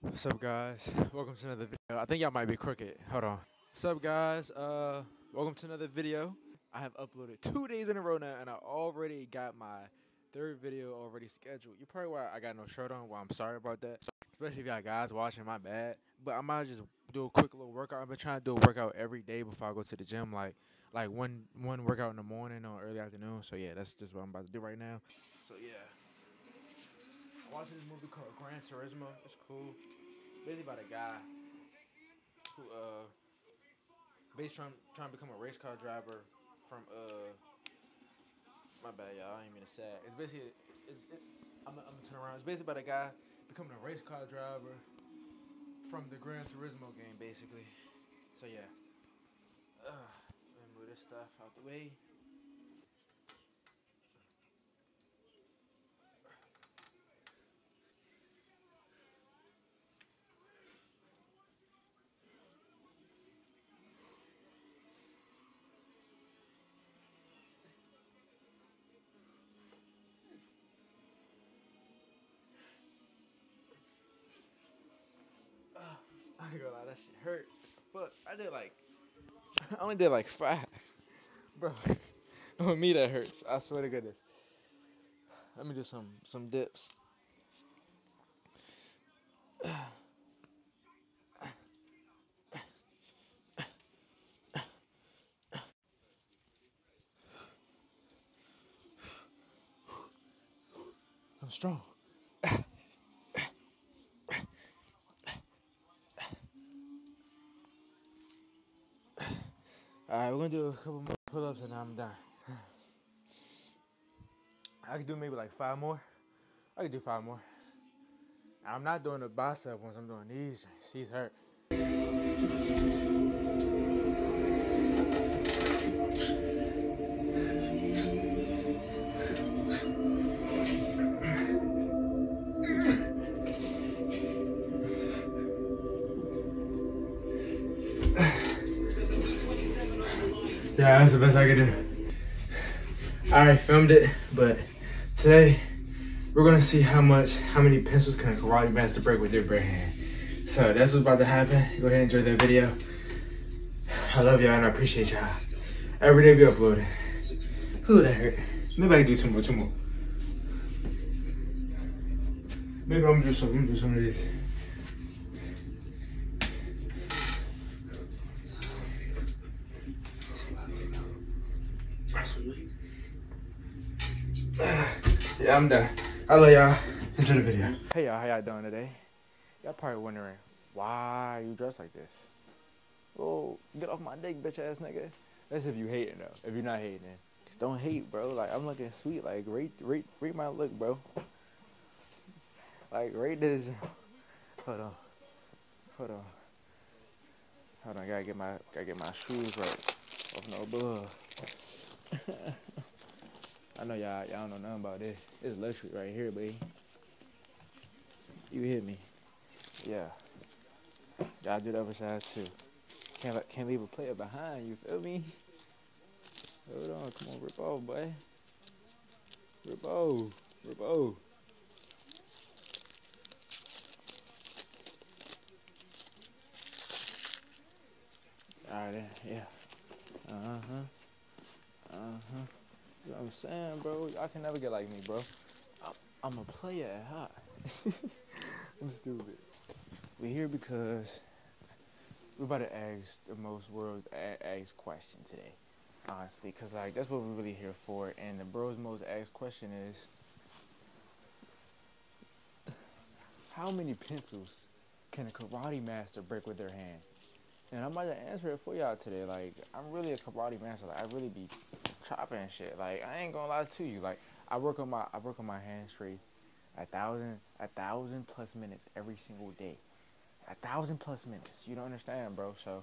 What's up, guys? Welcome to another video. I think y'all might be crooked. Hold on. What's up, guys? Uh, welcome to another video. I have uploaded two days in a row now, and I already got my third video already scheduled. You probably why I got no shirt on. Well, I'm sorry about that. Especially if y'all guys watching, my bad. But I might just do a quick little workout. I've been trying to do a workout every day before I go to the gym, like like one one workout in the morning or early afternoon. So yeah, that's just what I'm about to do right now. So yeah. Watching this movie called Gran Turismo. It's cool. Basically about a guy who uh basically trying trying to become a race car driver from uh my bad y'all, I ain't mean to say. It's basically it's it, I'm I'm gonna turn around. It's basically about a guy becoming a race car driver from the Gran Turismo game basically. So yeah. Uh, let me move this stuff out the way. That shit hurt. Fuck, I did like, I only did like five, bro. On me that hurts. I swear to goodness. Let me do some some dips. I'm strong. Gonna do a couple more pull ups and I'm done. I can do maybe like five more. I can do five more. I'm not doing the bicep ones, I'm doing these. She's hurt. Yeah, that's the best I could do. I filmed it, but today we're gonna see how much, how many pencils can a karate master break with their bare hand. So that's what's about to happen. Go ahead and enjoy that video. I love y'all and I appreciate y'all. Every day we uploading. Ooh, that hurt. Maybe I can do two more, two more. Maybe I'm gonna do some, I'm gonna do some of this. Yeah, I'm done. I love y'all. Enjoy the video. Hey y'all, how y'all doing today? Y'all probably wondering why you dressed like this. Oh, get off my dick, bitch ass nigga. That's if you hating though. If you're not hating, just don't hate, bro. Like I'm looking sweet. Like rate, rate, rate my look, bro. Like rate this. Hold on. Hold on. Hold on. Gotta get my, gotta get my shoes right. Off no bug. I know y'all y'all don't know nothing about this. It's luxury right here, baby. You hit me. Yeah. Y'all do the other side too. Can't can't leave a player behind, you feel me? Hold on, come on, rip off, boy. Rip off. Rip off. Alright, yeah. Uh-huh. Uh-huh. You know what I'm saying, bro? I can never get like me, bro. I'm, I'm a player at heart. I'm stupid. We're here because we're about to ask the most world's asked question today. Honestly, because like that's what we're really here for. And the bros most asked question is, how many pencils can a karate master break with their hand? And I'm about to answer it for y'all today. Like, I'm really a karate master. Like, I really be chopping and shit. Like, I ain't gonna lie to you. Like, I work on my I work on my hands straight a thousand a thousand plus minutes every single day. A thousand plus minutes. You don't understand, bro. So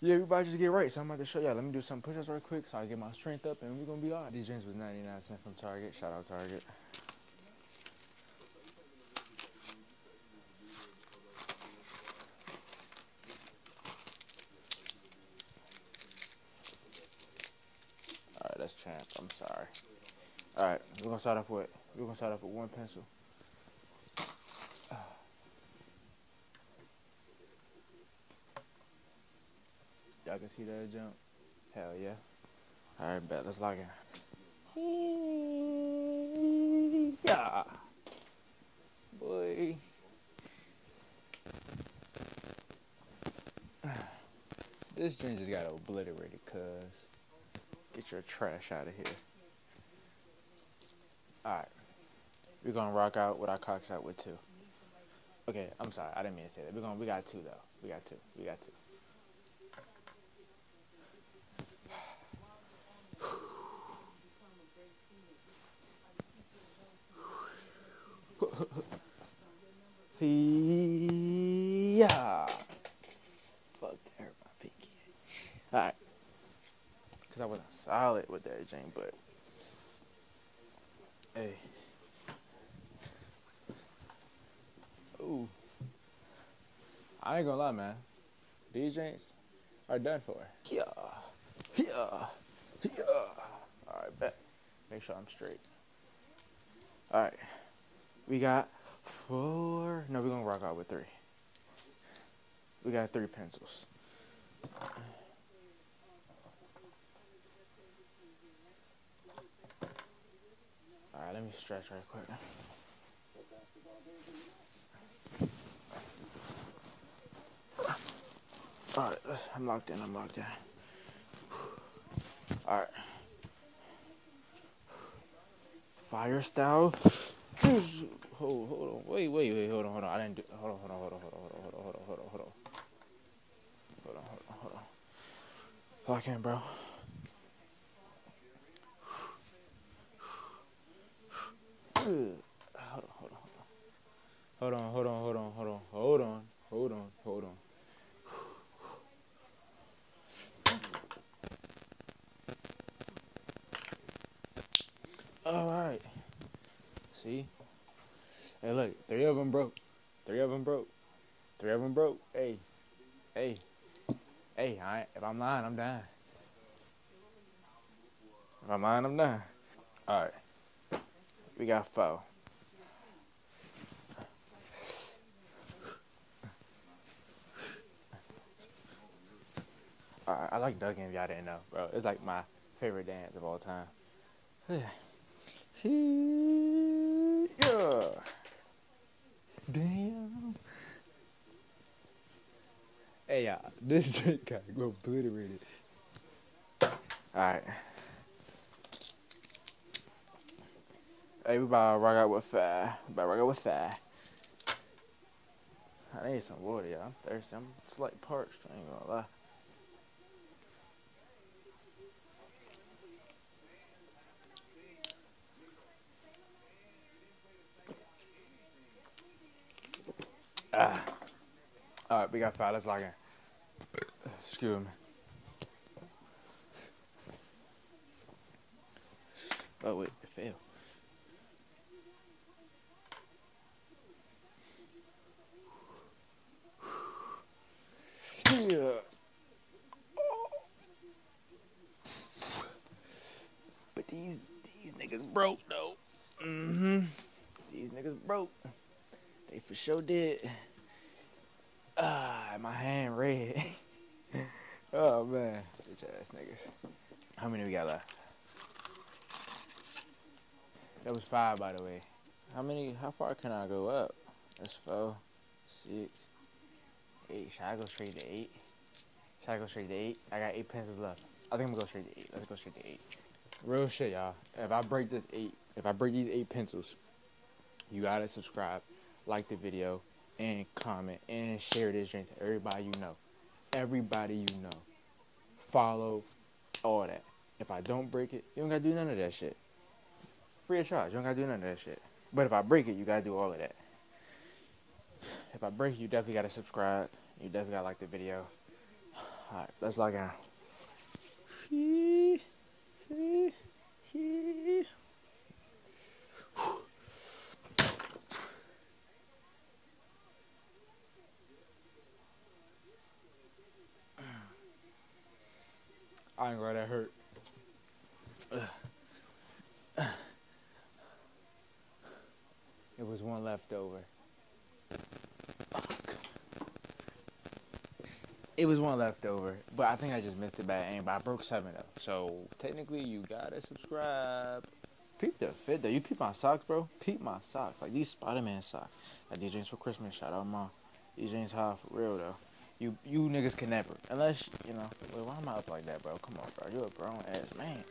yeah, everybody just get right. So I'm about to show y'all. Let me do some push-ups real quick so I get my strength up and we're gonna be alright. These jeans was 99 cents from Target. Shout out Target. that's champ. I'm sorry. All right, we're gonna start off with we're gonna start off with one pencil. Y'all can see that jump. Hell yeah. All right, bet. Let's log in. Yeah, boy. This drink just got obliterated, cuz. Get your trash out of here. Alright. We're gonna rock out with our cocks out with two. Okay, I'm sorry, I didn't mean to say that. We're gonna we got two though. We got two. We got two. yeah. Fuck hurt my pinky. Alright. Cause I wasn't solid with that drink, but hey. Ooh. I ain't gonna lie, man. These drinks are done for. Yeah. Yeah. Yeah. Alright, bet. Make sure I'm straight. Alright. We got four. No, we're gonna rock out with three. We got three pencils. Alright, let me stretch right quick. Alright, I'm locked in, I'm locked in. Alright. Fire style. Hold, hold on. Wait, wait, wait, hold on, hold on. I didn't do hold on, hold on, hold on, hold on, hold on, hold on, hold on, hold on. Hold on, hold on, hold on. Lock in, bro. Hold on, hold on, hold on. Hold on, hold on, hold on, hold on, hold on, hold on. All right. See? Hey, look, three of them broke. Three of them broke. Three of them broke. Hey, hey, hey. I, if I'm lying, I'm dying. If I'm lying, I'm dying. All right. We got four. Right, I like ducking if y'all didn't know, bro. It's like my favorite dance of all time. Yeah. Damn. Hey, yeah, this drink got obliterated. Alright. Hey, we about to rock out with uh, five. About to rock out with five. I need some water, y'all. I'm thirsty. I'm slightly parched. I ain't gonna lie. Ah. Alright, vi kan färdas laga. Excuse me. Oh wait, I failed. Yeah. But these these niggas broke. For sure did. Ah, my hand red. oh man, bitch ass niggas. How many we got left? That was five, by the way. How many? How far can I go up? That's four, six, eight. Should I go straight to eight? Should I go straight to eight? I got eight pencils left. I think I'm gonna go straight to eight. Let's go straight to eight. Real shit, y'all. If I break this eight, if I break these eight pencils, you gotta subscribe, like the video, and comment and share this drink to everybody you know. Everybody you know. Follow all that. If I don't break it, you don't gotta do none of that shit. Free of charge. You don't gotta do none of that shit. But if I break it, you gotta do all of that. If I break it, you definitely gotta subscribe. You definitely gotta like the video. Alright, let's log out. in. I ain't gonna that hurt. It was one left over. Fuck. It was one left over, but I think I just missed it by aim. But I broke seven though, so technically you gotta subscribe. Peep the fit though. You peep my socks, bro. Peep my socks. Like these Spider-Man socks. Like these jeans for Christmas. Shout out mom. These jeans hot for real though. You you niggas can never, unless you know. Wait, why am I up like that, bro? Come on, bro. You're a grown ass man.